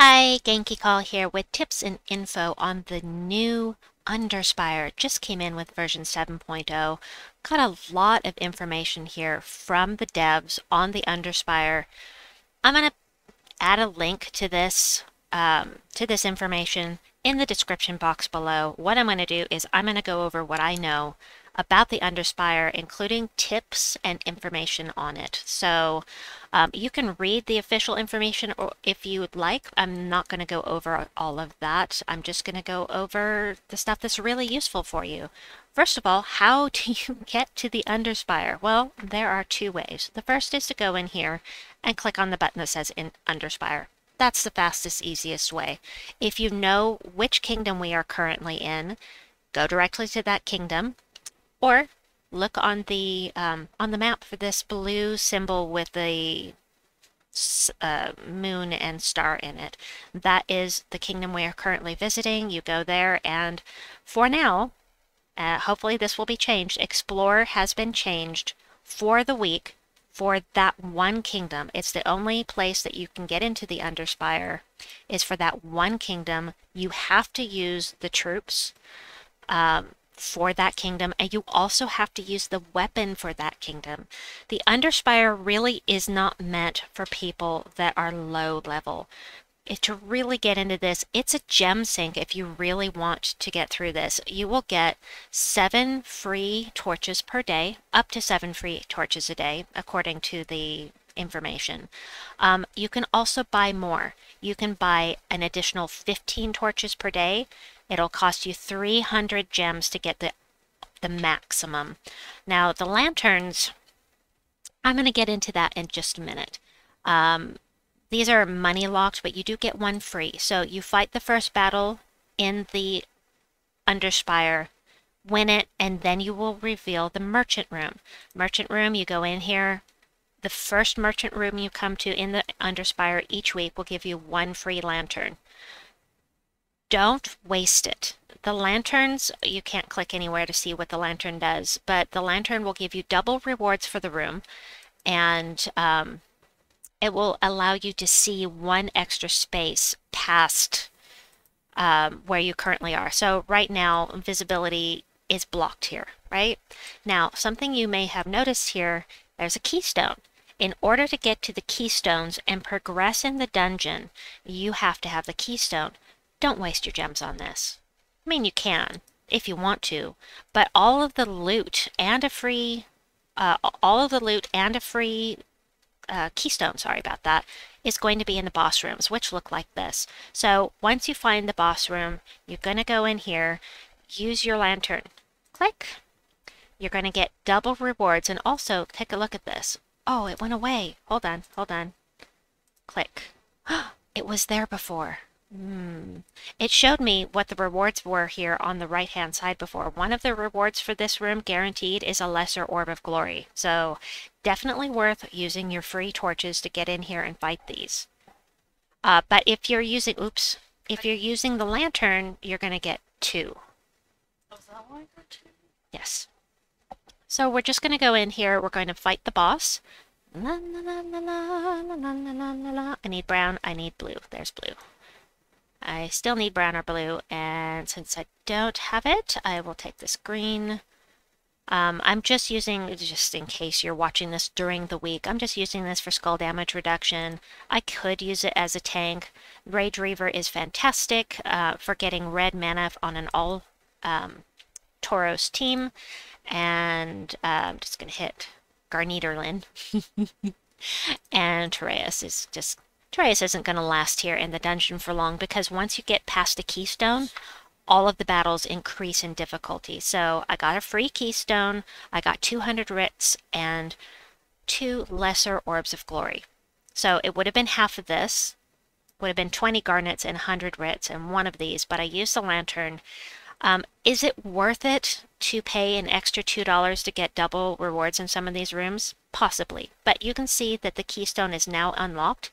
Hi, Genki Colleen here with tips and info on the new Underspire. Just came in with version 7.0. Got a lot of information here from the devs on the Underspire. I'm going to add a link to this um, to this information in the description box below. What I'm going to do is I'm going to go over what I know about the Underspire, including tips and information on it. So um, you can read the official information or if you would like. I'm not going to go over all of that. I'm just going to go over the stuff that's really useful for you. First of all, how do you get to the Underspire? Well, there are two ways. The first is to go in here and click on the button that says in Underspire. That's the fastest, easiest way. If you know which kingdom we are currently in, go directly to that kingdom or look on the um, on the map for this blue symbol with the uh, moon and star in it. That is the kingdom we are currently visiting. You go there, and for now, uh, hopefully this will be changed. Explore has been changed for the week for that one kingdom. It's the only place that you can get into the Underspire is for that one kingdom. You have to use the troops. Um, for that kingdom, and you also have to use the weapon for that kingdom. The Underspire really is not meant for people that are low level. If to really get into this, it's a gem sink if you really want to get through this. You will get seven free torches per day, up to seven free torches a day, according to the information. Um, you can also buy more. You can buy an additional 15 torches per day It'll cost you 300 gems to get the, the maximum. Now, the lanterns, I'm going to get into that in just a minute. Um, these are money locked, but you do get one free. So you fight the first battle in the Underspire, win it, and then you will reveal the merchant room. Merchant room, you go in here. The first merchant room you come to in the Underspire each week will give you one free lantern don't waste it. The lanterns, you can't click anywhere to see what the lantern does, but the lantern will give you double rewards for the room and um, it will allow you to see one extra space past um, where you currently are. So right now, visibility is blocked here, right? Now, something you may have noticed here, there's a keystone. In order to get to the keystones and progress in the dungeon, you have to have the keystone. Don't waste your gems on this. I mean, you can, if you want to, but all of the loot and a free, uh, all of the loot and a free uh, keystone, sorry about that, is going to be in the boss rooms, which look like this. So once you find the boss room, you're going to go in here, use your lantern, click. You're going to get double rewards, and also take a look at this. Oh, it went away. Hold on, hold on. Click. it was there before. Mm. It showed me what the rewards were here on the right hand side before. One of the rewards for this room guaranteed is a lesser orb of glory. So definitely worth using your free torches to get in here and fight these. Uh, but if you're using, oops, if you're using the lantern, you're going to get two. Was that why I got two? Yes. So we're just going to go in here. We're going to fight the boss. La, la, la, I need brown. I need blue. There's blue. I still need brown or blue, and since I don't have it, I will take this green. Um, I'm just using, just in case you're watching this during the week, I'm just using this for skull damage reduction. I could use it as a tank. Rage Reaver is fantastic uh, for getting red mana on an all um, Tauros team. And uh, I'm just going to hit Garniderlin. and Tereus is just Tereus isn't going to last here in the dungeon for long because once you get past a keystone, all of the battles increase in difficulty. So I got a free keystone, I got 200 writs, and two lesser orbs of glory. So it would have been half of this, would have been 20 garnets and 100 writs and one of these, but I used the lantern. Um, is it worth it to pay an extra $2 to get double rewards in some of these rooms? Possibly, but you can see that the keystone is now unlocked.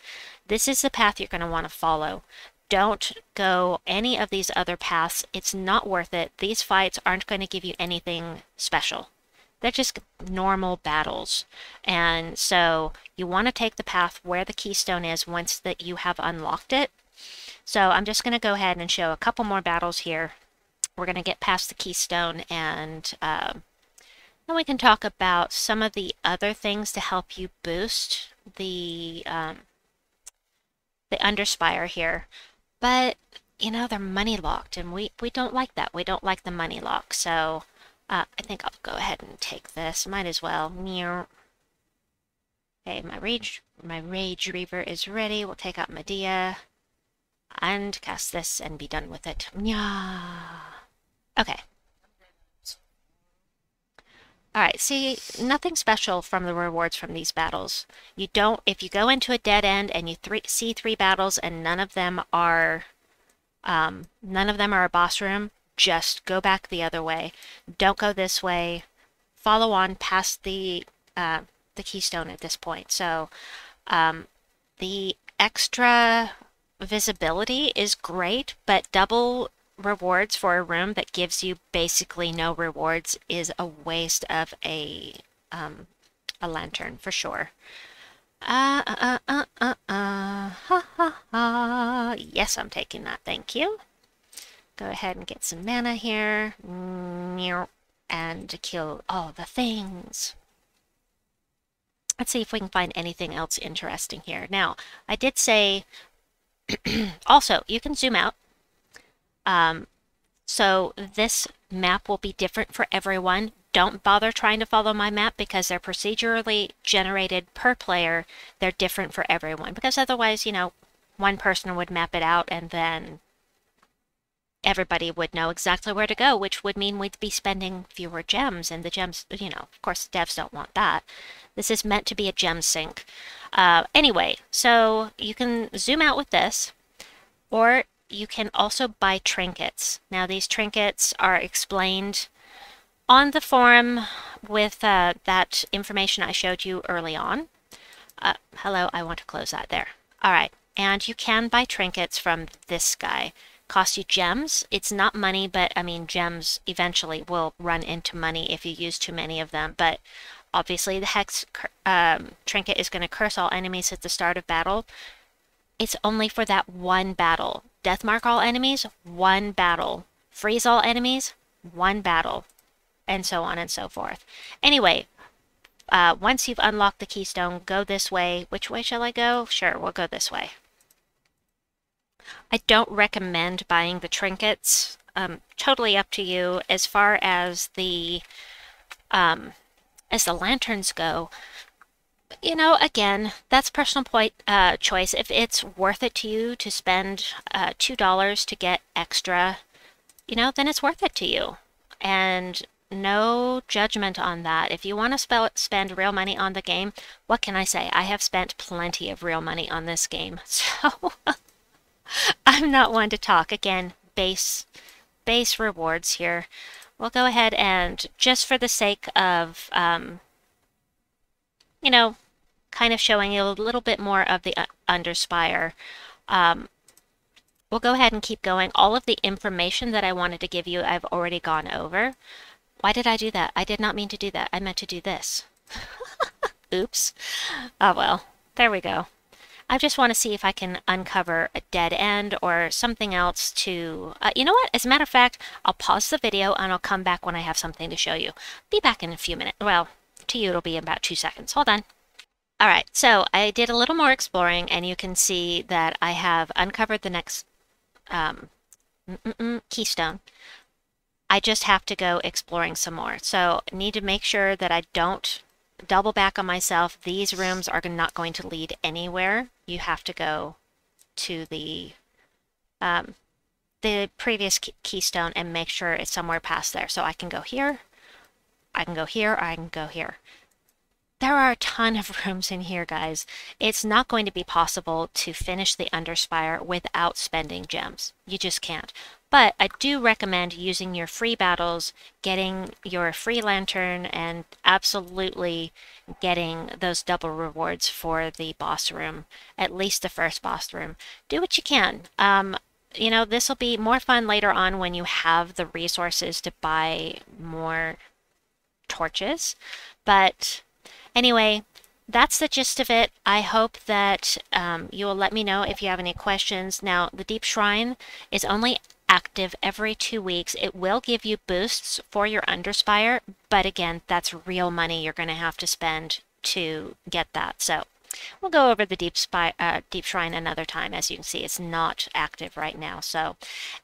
This is the path you're going to want to follow. Don't go any of these other paths. It's not worth it. These fights aren't going to give you anything special. They're just normal battles. And so you want to take the path where the keystone is once that you have unlocked it. So I'm just going to go ahead and show a couple more battles here. We're going to get past the keystone and uh, then we can talk about some of the other things to help you boost the um, the underspire here. But you know they're money locked, and we we don't like that. We don't like the money lock. So uh, I think I'll go ahead and take this. Might as well. Okay, my rage my rage reaver is ready. We'll take out Medea and cast this and be done with it. Yeah. Okay. Alright, see, nothing special from the rewards from these battles. You don't, if you go into a dead end and you three, see three battles and none of them are, um, none of them are a boss room, just go back the other way. Don't go this way. Follow on past the, uh, the keystone at this point. So, um, the extra visibility is great, but double rewards for a room that gives you basically no rewards is a waste of a um, a lantern for sure. Uh, uh, uh, uh, uh, ha, ha, ha. Yes, I'm taking that. Thank you. Go ahead and get some mana here. And kill all the things. Let's see if we can find anything else interesting here. Now, I did say, also, you can zoom out um, so this map will be different for everyone. Don't bother trying to follow my map because they're procedurally generated per player. They're different for everyone because otherwise, you know, one person would map it out and then everybody would know exactly where to go, which would mean we'd be spending fewer gems. And the gems, you know, of course, devs don't want that. This is meant to be a gem sink. Uh, anyway, so you can zoom out with this, or you can also buy trinkets. Now these trinkets are explained on the forum with uh, that information I showed you early on. Uh, hello, I want to close that there. All right, and you can buy trinkets from this guy. Cost you gems. It's not money, but I mean, gems eventually will run into money if you use too many of them. But obviously, the Hex um, trinket is going to curse all enemies at the start of battle. It's only for that one battle. Deathmark all enemies, one battle. Freeze all enemies, one battle. And so on and so forth. Anyway, uh, once you've unlocked the keystone, go this way. Which way shall I go? Sure, we'll go this way. I don't recommend buying the trinkets. Um, totally up to you. As far as the um, as the lanterns go, you know, again, that's personal point uh, choice. If it's worth it to you to spend uh, two dollars to get extra, you know, then it's worth it to you. And no judgment on that. If you want to sp spend real money on the game, what can I say? I have spent plenty of real money on this game, so I'm not one to talk. Again, base base rewards here. We'll go ahead and just for the sake of um, you know, kind of showing you a little bit more of the uh, underspire. Um, we'll go ahead and keep going. All of the information that I wanted to give you, I've already gone over. Why did I do that? I did not mean to do that. I meant to do this. Oops. Oh well, there we go. I just want to see if I can uncover a dead end or something else to... Uh, you know what? As a matter of fact, I'll pause the video and I'll come back when I have something to show you. Be back in a few minutes. Well, to you, it'll be about two seconds. Hold on. All right, so I did a little more exploring, and you can see that I have uncovered the next um, mm -mm, keystone. I just have to go exploring some more. So I need to make sure that I don't double back on myself. These rooms are not going to lead anywhere. You have to go to the um, the previous keystone and make sure it's somewhere past there. So I can go here, I can go here, or I can go here. There are a ton of rooms in here, guys. It's not going to be possible to finish the Underspire without spending gems. You just can't. But I do recommend using your free battles, getting your free lantern, and absolutely getting those double rewards for the boss room, at least the first boss room. Do what you can. Um, you know, this will be more fun later on when you have the resources to buy more torches. But anyway, that's the gist of it. I hope that um, you will let me know if you have any questions. Now, the Deep Shrine is only active every two weeks. It will give you boosts for your Underspire, but again, that's real money you're going to have to spend to get that. So we'll go over the Deep, Spy, uh, Deep Shrine another time. As you can see, it's not active right now. So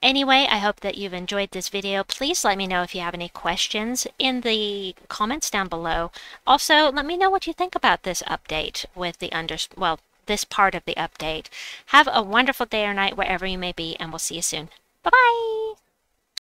anyway, I hope that you've enjoyed this video. Please let me know if you have any questions in the comments down below. Also, let me know what you think about this update with the under, well, this part of the update. Have a wonderful day or night wherever you may be, and we'll see you soon. Bye-bye!